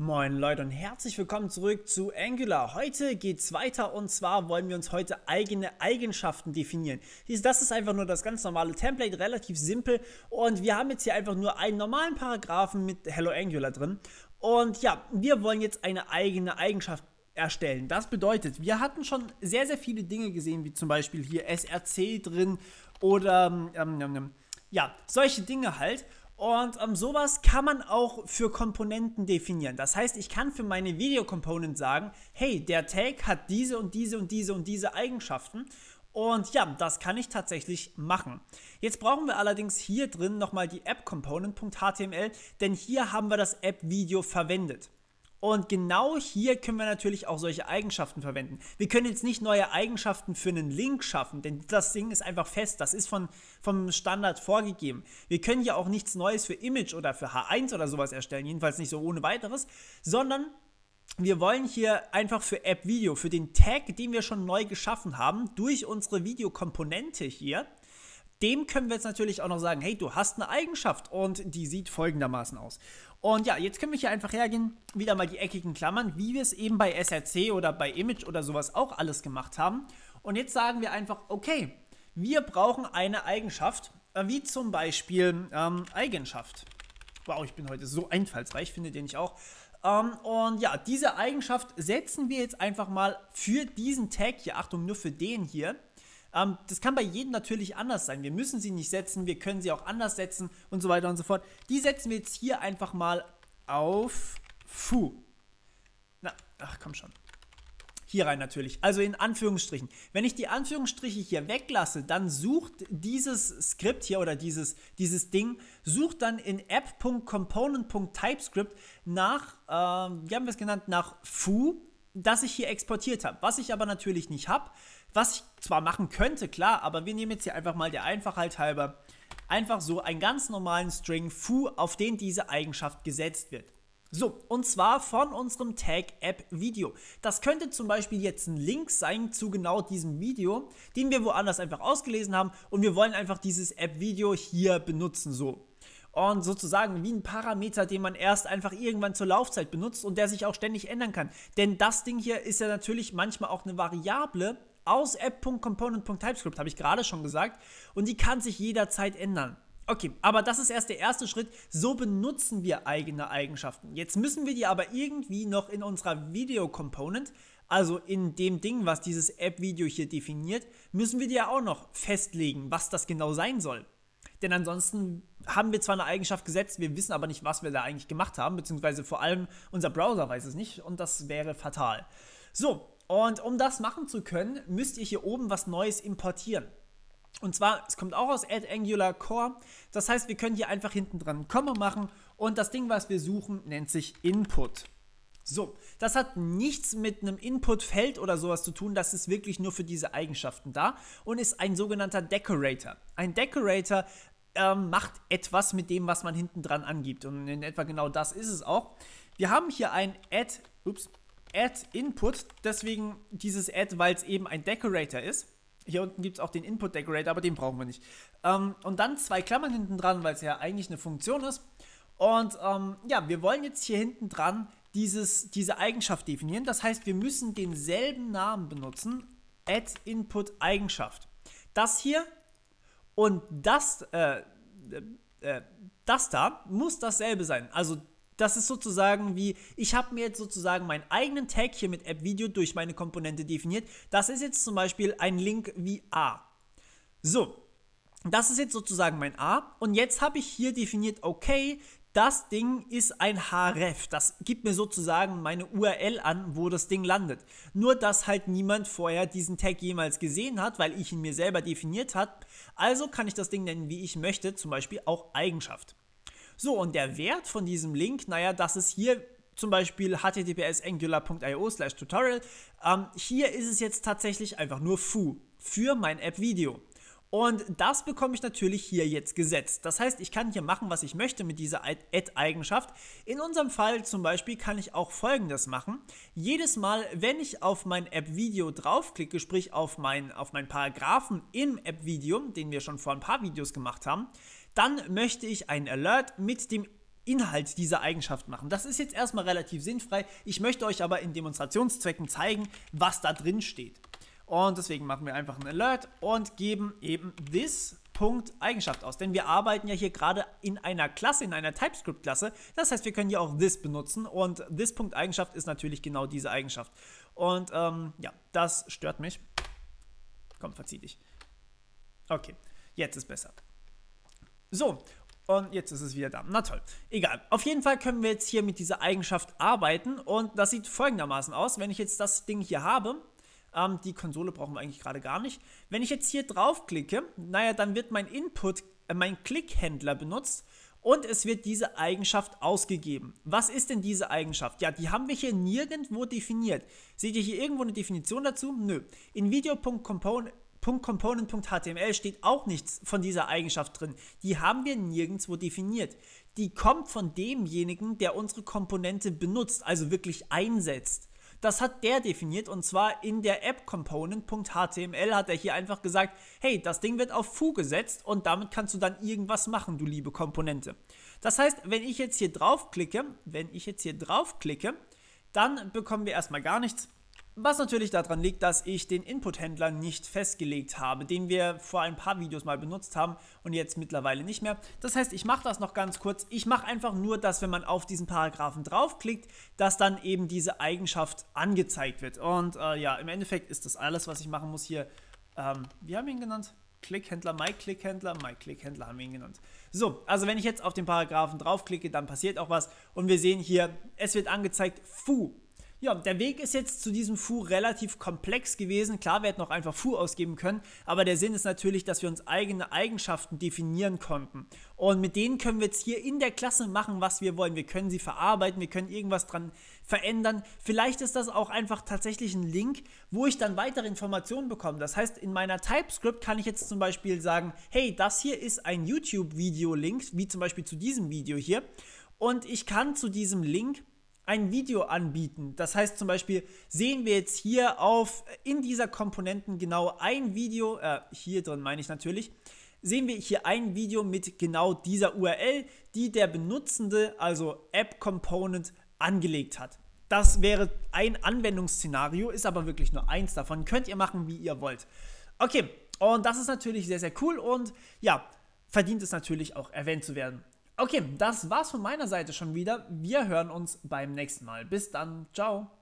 Moin Leute und herzlich willkommen zurück zu Angular. Heute geht's weiter und zwar wollen wir uns heute eigene Eigenschaften definieren. Das ist einfach nur das ganz normale Template, relativ simpel und wir haben jetzt hier einfach nur einen normalen Paragraphen mit Hello Angular drin und ja, wir wollen jetzt eine eigene Eigenschaft erstellen. Das bedeutet, wir hatten schon sehr, sehr viele Dinge gesehen, wie zum Beispiel hier SRC drin oder ähm, ähm, ähm, ja, solche Dinge halt. Und ähm, sowas kann man auch für Komponenten definieren. Das heißt, ich kann für meine Video Component sagen, hey, der Tag hat diese und diese und diese und diese Eigenschaften. Und ja, das kann ich tatsächlich machen. Jetzt brauchen wir allerdings hier drin nochmal die App Component.html, denn hier haben wir das App Video verwendet. Und genau hier können wir natürlich auch solche Eigenschaften verwenden. Wir können jetzt nicht neue Eigenschaften für einen Link schaffen, denn das Ding ist einfach fest. Das ist von, vom Standard vorgegeben. Wir können ja auch nichts Neues für Image oder für H1 oder sowas erstellen, jedenfalls nicht so ohne weiteres, sondern wir wollen hier einfach für App Video, für den Tag, den wir schon neu geschaffen haben, durch unsere Videokomponente hier, dem können wir jetzt natürlich auch noch sagen, hey, du hast eine Eigenschaft und die sieht folgendermaßen aus. Und ja, jetzt können wir hier einfach hergehen, wieder mal die eckigen Klammern, wie wir es eben bei SRC oder bei Image oder sowas auch alles gemacht haben. Und jetzt sagen wir einfach, okay, wir brauchen eine Eigenschaft, äh, wie zum Beispiel ähm, Eigenschaft. Wow, ich bin heute so einfallsreich, findet ihr nicht auch? Ähm, und ja, diese Eigenschaft setzen wir jetzt einfach mal für diesen Tag hier, Achtung, nur für den hier, ähm, das kann bei jedem natürlich anders sein. Wir müssen sie nicht setzen, wir können sie auch anders setzen und so weiter und so fort. Die setzen wir jetzt hier einfach mal auf Fu. Na, ach komm schon. Hier rein natürlich, also in Anführungsstrichen. Wenn ich die Anführungsstriche hier weglasse, dann sucht dieses Skript hier oder dieses, dieses Ding, sucht dann in app.component.typescript nach, äh, wie haben wir es genannt, nach foo, das ich hier exportiert habe. Was ich aber natürlich nicht habe, was ich zwar machen könnte, klar, aber wir nehmen jetzt hier einfach mal der Einfachheit halber einfach so einen ganz normalen String foo, auf den diese Eigenschaft gesetzt wird. So, und zwar von unserem Tag App Video. Das könnte zum Beispiel jetzt ein Link sein zu genau diesem Video, den wir woanders einfach ausgelesen haben und wir wollen einfach dieses App Video hier benutzen, so. Und sozusagen wie ein Parameter, den man erst einfach irgendwann zur Laufzeit benutzt und der sich auch ständig ändern kann. Denn das Ding hier ist ja natürlich manchmal auch eine Variable, aus app.component.typescript, habe ich gerade schon gesagt. Und die kann sich jederzeit ändern. Okay, aber das ist erst der erste Schritt. So benutzen wir eigene Eigenschaften. Jetzt müssen wir die aber irgendwie noch in unserer Video Component, also in dem Ding, was dieses App-Video hier definiert, müssen wir die ja auch noch festlegen, was das genau sein soll. Denn ansonsten haben wir zwar eine Eigenschaft gesetzt, wir wissen aber nicht, was wir da eigentlich gemacht haben, beziehungsweise vor allem unser Browser weiß es nicht und das wäre fatal. So, und um das machen zu können, müsst ihr hier oben was Neues importieren. Und zwar, es kommt auch aus Add Angular Core. Das heißt, wir können hier einfach hinten dran Komma machen und das Ding, was wir suchen, nennt sich Input. So, das hat nichts mit einem Input-Feld oder sowas zu tun, das ist wirklich nur für diese Eigenschaften da und ist ein sogenannter Decorator. Ein Decorator ähm, macht etwas mit dem, was man hinten dran angibt und in etwa genau das ist es auch. Wir haben hier ein Add, ups, Add Input, deswegen dieses Add, weil es eben ein Decorator ist. Hier unten gibt es auch den Input Decorator, aber den brauchen wir nicht. Ähm, und dann zwei Klammern hinten dran, weil es ja eigentlich eine Funktion ist. Und ähm, ja, wir wollen jetzt hier hinten dran dieses, diese Eigenschaft definieren. Das heißt, wir müssen denselben Namen benutzen. Add Input Eigenschaft. Das hier und das, äh, äh, das da muss dasselbe sein. Also das ist sozusagen wie, ich habe mir jetzt sozusagen meinen eigenen Tag hier mit App Video durch meine Komponente definiert. Das ist jetzt zum Beispiel ein Link wie A. So, das ist jetzt sozusagen mein A. Und jetzt habe ich hier definiert, okay, das Ding ist ein href. Das gibt mir sozusagen meine URL an, wo das Ding landet. Nur, dass halt niemand vorher diesen Tag jemals gesehen hat, weil ich ihn mir selber definiert habe. Also kann ich das Ding nennen, wie ich möchte, zum Beispiel auch Eigenschaft. So, und der Wert von diesem Link, naja, das ist hier zum Beispiel https angular.io slash tutorial. Ähm, hier ist es jetzt tatsächlich einfach nur foo für mein App-Video. Und das bekomme ich natürlich hier jetzt gesetzt. Das heißt, ich kann hier machen, was ich möchte mit dieser Add-Eigenschaft. In unserem Fall zum Beispiel kann ich auch folgendes machen. Jedes Mal, wenn ich auf mein App-Video draufklicke, sprich auf, mein, auf meinen Paragraphen im App-Video, den wir schon vor ein paar Videos gemacht haben, dann möchte ich einen Alert mit dem Inhalt dieser Eigenschaft machen. Das ist jetzt erstmal relativ sinnfrei. Ich möchte euch aber in Demonstrationszwecken zeigen, was da drin steht. Und deswegen machen wir einfach einen Alert und geben eben this Eigenschaft aus. Denn wir arbeiten ja hier gerade in einer Klasse, in einer TypeScript-Klasse. Das heißt, wir können hier auch this benutzen und this Eigenschaft ist natürlich genau diese Eigenschaft. Und ähm, ja, das stört mich. Komm, verzieh dich. Okay, jetzt ist besser. So, und jetzt ist es wieder da. Na toll. Egal. Auf jeden Fall können wir jetzt hier mit dieser Eigenschaft arbeiten. Und das sieht folgendermaßen aus. Wenn ich jetzt das Ding hier habe, ähm, die Konsole brauchen wir eigentlich gerade gar nicht. Wenn ich jetzt hier draufklicke, naja, dann wird mein Input, äh, mein Klickhändler benutzt und es wird diese Eigenschaft ausgegeben. Was ist denn diese Eigenschaft? Ja, die haben wir hier nirgendwo definiert. Seht ihr hier irgendwo eine Definition dazu? Nö. In video.component.html steht auch nichts von dieser Eigenschaft drin. Die haben wir nirgendwo definiert. Die kommt von demjenigen, der unsere Komponente benutzt, also wirklich einsetzt. Das hat der definiert und zwar in der App-Component.html hat er hier einfach gesagt, hey, das Ding wird auf Foo gesetzt und damit kannst du dann irgendwas machen, du liebe Komponente. Das heißt, wenn ich jetzt hier draufklicke, wenn ich jetzt hier draufklicke, dann bekommen wir erstmal gar nichts. Was natürlich daran liegt, dass ich den Input-Händler nicht festgelegt habe, den wir vor ein paar Videos mal benutzt haben und jetzt mittlerweile nicht mehr. Das heißt, ich mache das noch ganz kurz. Ich mache einfach nur, dass wenn man auf diesen Paragraphen draufklickt, dass dann eben diese Eigenschaft angezeigt wird. Und äh, ja, im Endeffekt ist das alles, was ich machen muss hier. Ähm, wie haben wir ihn genannt? Klickhändler, MyClickhändler, MyClickhändler haben wir ihn genannt. So, also wenn ich jetzt auf den Paragraphen draufklicke, dann passiert auch was und wir sehen hier, es wird angezeigt, Fu ja, der Weg ist jetzt zu diesem Fu relativ komplex gewesen. Klar, wir hätten auch einfach Fu ausgeben können, aber der Sinn ist natürlich, dass wir uns eigene Eigenschaften definieren konnten. Und mit denen können wir jetzt hier in der Klasse machen, was wir wollen. Wir können sie verarbeiten, wir können irgendwas dran verändern. Vielleicht ist das auch einfach tatsächlich ein Link, wo ich dann weitere Informationen bekomme. Das heißt, in meiner TypeScript kann ich jetzt zum Beispiel sagen, hey, das hier ist ein YouTube-Video-Link, wie zum Beispiel zu diesem Video hier. Und ich kann zu diesem Link ein Video anbieten. Das heißt zum Beispiel, sehen wir jetzt hier auf in dieser Komponenten genau ein Video, äh, hier drin meine ich natürlich, sehen wir hier ein Video mit genau dieser URL, die der Benutzende, also App Component, angelegt hat. Das wäre ein Anwendungsszenario, ist aber wirklich nur eins davon. Könnt ihr machen, wie ihr wollt. Okay, und das ist natürlich sehr, sehr cool und ja, verdient es natürlich auch erwähnt zu werden. Okay, das war's von meiner Seite schon wieder. Wir hören uns beim nächsten Mal. Bis dann. Ciao.